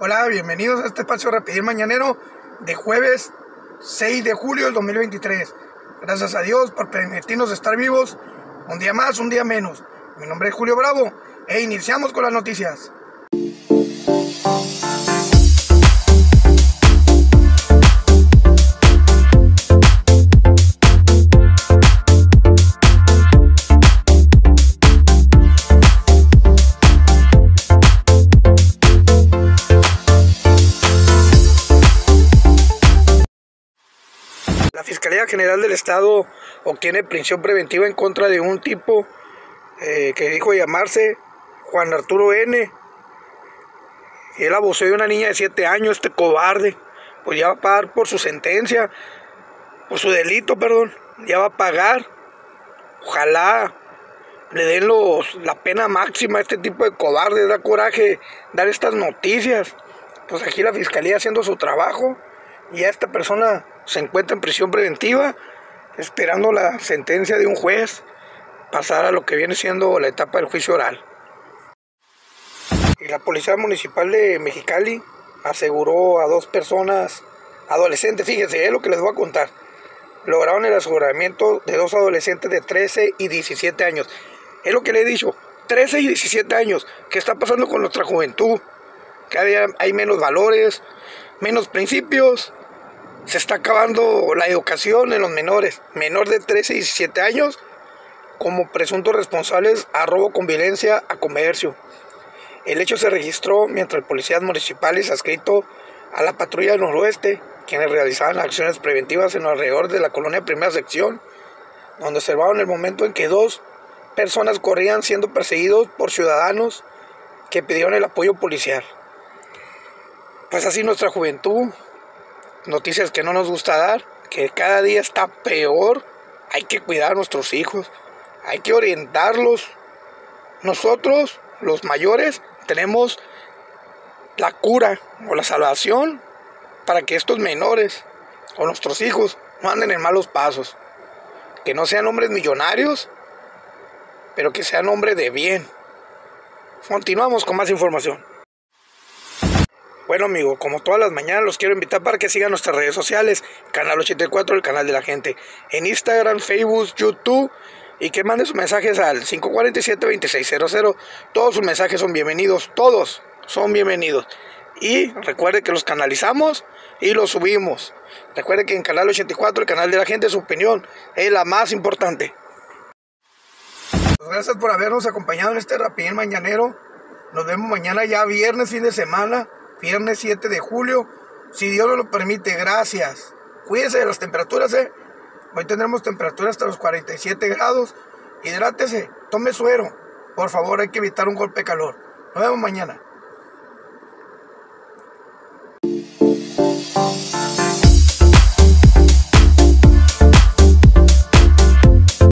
Hola, bienvenidos a este espacio Rapidín Mañanero de jueves 6 de julio del 2023. Gracias a Dios por permitirnos estar vivos un día más, un día menos. Mi nombre es Julio Bravo e iniciamos con las noticias. Fiscalía General del Estado obtiene prisión preventiva en contra de un tipo eh, que dijo llamarse Juan Arturo N. Él abusó de una niña de 7 años, este cobarde. Pues ya va a pagar por su sentencia, por su delito, perdón. Ya va a pagar. Ojalá le den los, la pena máxima a este tipo de cobardes. Da coraje dar estas noticias. Pues aquí la fiscalía haciendo su trabajo. Y a esta persona se encuentra en prisión preventiva, esperando la sentencia de un juez, pasar a lo que viene siendo la etapa del juicio oral. Y la Policía Municipal de Mexicali aseguró a dos personas adolescentes, fíjense, es lo que les voy a contar. Lograron el aseguramiento de dos adolescentes de 13 y 17 años. Es lo que le he dicho, 13 y 17 años. ¿Qué está pasando con nuestra juventud? Cada día hay menos valores, menos principios, se está acabando la educación en los menores, menor de 13 y 17 años, como presuntos responsables a robo con violencia a comercio. El hecho se registró mientras policías municipales adscrito a la patrulla del noroeste, quienes realizaban acciones preventivas en alrededor de la colonia primera sección, donde observaron el momento en que dos personas corrían siendo perseguidos por ciudadanos que pidieron el apoyo policial. Pues así nuestra juventud, noticias que no nos gusta dar, que cada día está peor. Hay que cuidar a nuestros hijos, hay que orientarlos. Nosotros, los mayores, tenemos la cura o la salvación para que estos menores o nuestros hijos no anden en malos pasos. Que no sean hombres millonarios, pero que sean hombres de bien. Continuamos con más información. Bueno amigo, como todas las mañanas los quiero invitar para que sigan nuestras redes sociales, Canal 84, el canal de la gente, en Instagram, Facebook, YouTube y que manden sus mensajes al 547-2600. Todos sus mensajes son bienvenidos, todos son bienvenidos. Y recuerde que los canalizamos y los subimos. Recuerde que en Canal 84, el canal de la gente, su opinión es la más importante. Gracias por habernos acompañado en este rapidín mañanero. Nos vemos mañana ya viernes, fin de semana viernes 7 de julio, si Dios nos lo permite, gracias. Cuídense de las temperaturas, ¿eh? Hoy tendremos temperatura hasta los 47 grados. Hidrátese, tome suero. Por favor, hay que evitar un golpe de calor. Nos vemos mañana.